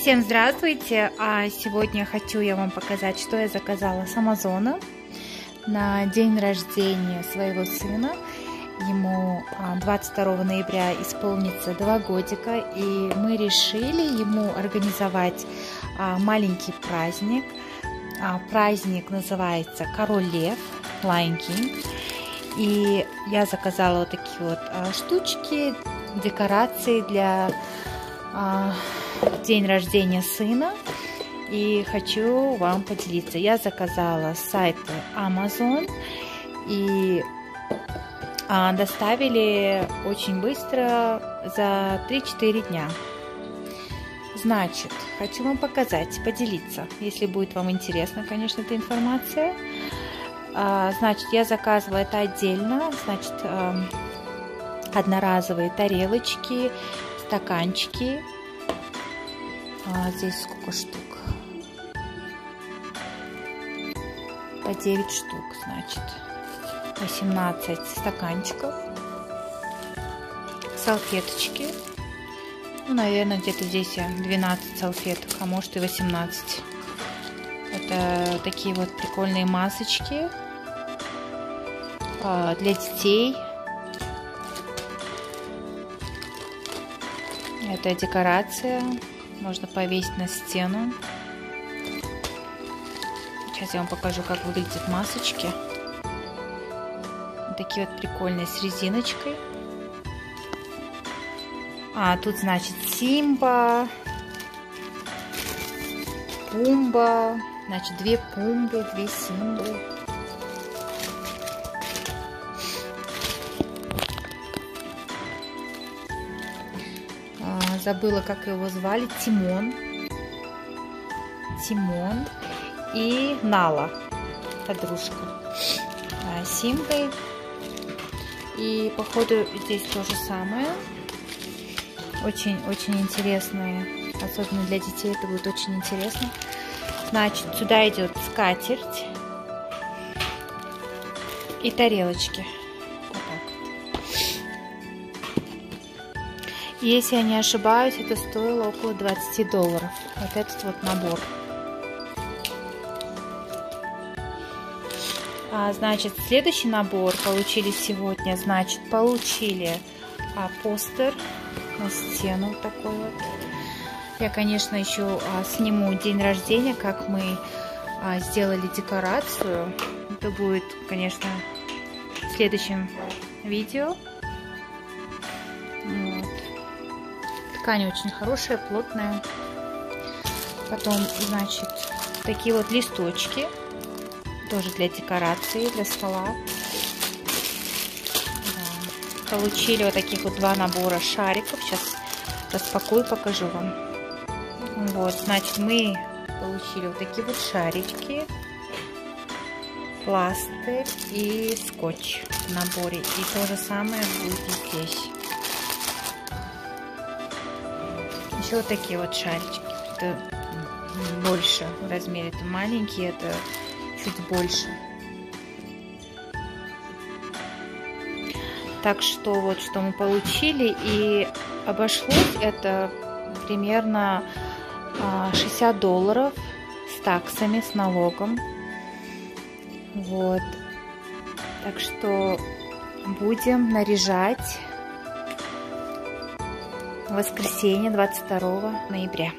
Всем здравствуйте! А сегодня хочу я вам показать, что я заказала с Амазона на день рождения своего сына. Ему 22 а, ноября исполнится два годика, и мы решили ему организовать а, маленький праздник. А, праздник называется Король Лев, Lion King. И я заказала вот такие вот штучки, декорации для день рождения сына и хочу вам поделиться. Я заказала с сайта Amazon и а, доставили очень быстро за 3-4 дня. Значит, хочу вам показать, поделиться, если будет вам интересна, конечно, эта информация. А, значит, я заказывала это отдельно, значит, а, одноразовые тарелочки, стаканчики, а здесь сколько штук? По 9 штук, значит. 18 стаканчиков. Салфеточки. Ну, наверное, где-то здесь 12 салфеток, а может и 18. Это такие вот прикольные масочки а, для детей. Это декорация можно повесить на стену. Сейчас я вам покажу, как выглядят масочки. Вот такие вот прикольные с резиночкой. А, тут значит Симба, Пумба, значит две Пумбы, две Симбы. Забыла, как его звали, Тимон. Тимон и Нала, подружка. А. И походу здесь то же самое. Очень-очень интересное. Особенно для детей это будет очень интересно. Значит, сюда идет скатерть и тарелочки. Если я не ошибаюсь, это стоило около 20 долларов. Вот этот вот набор. А, значит, следующий набор получили сегодня. Значит, получили а, постер на стену такой вот. Я, конечно, еще а, сниму день рождения, как мы а, сделали декорацию. Это будет, конечно, в следующем видео. Вот. Ткань очень хорошая, плотная. Потом, значит, такие вот листочки. Тоже для декорации, для стола. Да. Получили вот таких вот два набора шариков. Сейчас распакую, покажу вам. Вот, значит, мы получили вот такие вот шарики, пластырь и скотч в наборе. И то же самое будет здесь. Вот такие вот шарички. Это больше в размере. Это маленькие, это чуть больше. Так что вот что мы получили. И обошлось это примерно 60 а, долларов с таксами, с налогом. Вот. Так что будем наряжать воскресенье 22 ноября.